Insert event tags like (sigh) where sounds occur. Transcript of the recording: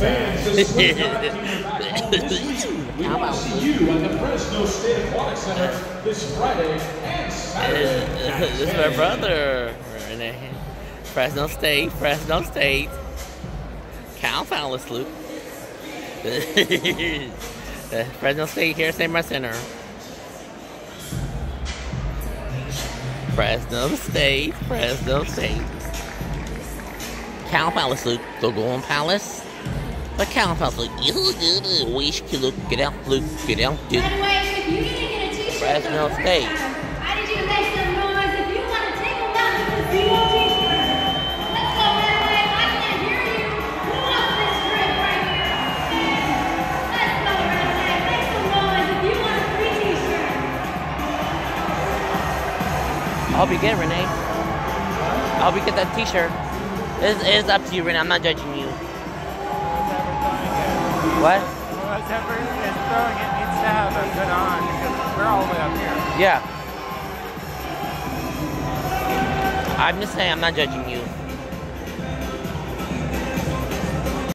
We want see you at the Fresno State Aquatic Center this Friday and Saturday. this is my brother. Fresno State, Fresno State. Cal Fowlis Luke. (laughs) Fresno State here, Save Mart Center. Fresno State, Fresno State. Cal Palace, Luke. The Golden Palace. The Palace, Luke. Wish, Luke. Get out, Luke. Get out, dude. By the way, if you get a t-shirt Fresno State. first time, I need you to make some noise if you want to take them out to the t-shirt. Let's go, I can't hear you. Who wants this drip right here? Let's go, Make some noise if you want a free t-shirt. I hope you get it, Renee. I hope you get that t-shirt. It's, it's up to you, Renee. I'm not judging you. What? Whoever is throwing it needs to have a good on because we're all the way up here. Yeah. I'm just saying, I'm not judging you.